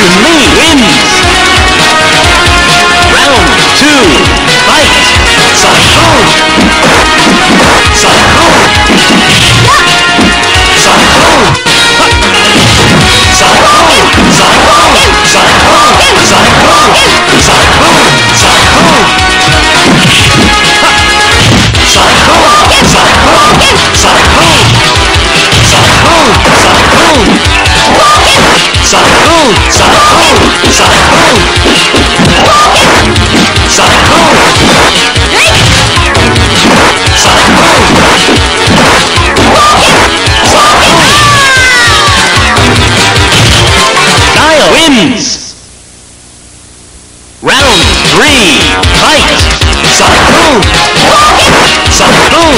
Chun-Li wins! Round two, fight! Boom! Sonic Boom! Wins! Round three, fight! Sonic Boom! Sonic Boom!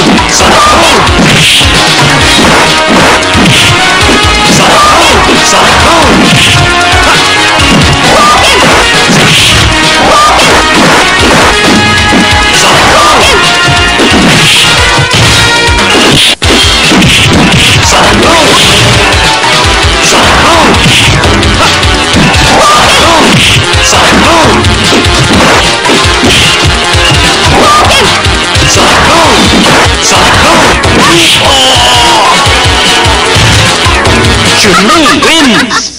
It's me wins.